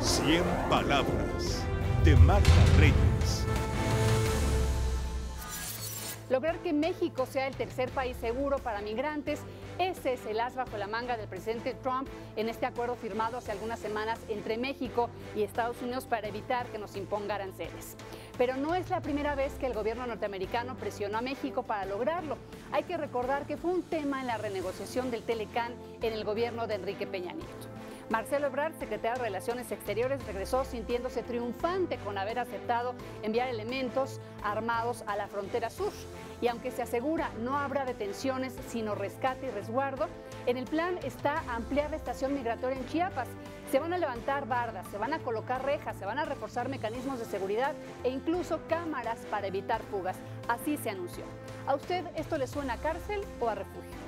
100 palabras de Marta Reyes. Lograr que México sea el tercer país seguro para migrantes, ese es el as bajo la manga del presidente Trump en este acuerdo firmado hace algunas semanas entre México y Estados Unidos para evitar que nos imponga aranceles. Pero no es la primera vez que el gobierno norteamericano presionó a México para lograrlo. Hay que recordar que fue un tema en la renegociación del Telecán en el gobierno de Enrique Peña Nieto. Marcelo Ebrard, secretario de Relaciones Exteriores, regresó sintiéndose triunfante con haber aceptado enviar elementos armados a la frontera sur. Y aunque se asegura no habrá detenciones, sino rescate y resguardo, en el plan está ampliar la estación migratoria en Chiapas. Se van a levantar bardas, se van a colocar rejas, se van a reforzar mecanismos de seguridad e incluso cámaras para evitar fugas. Así se anunció. ¿A usted esto le suena a cárcel o a refugio?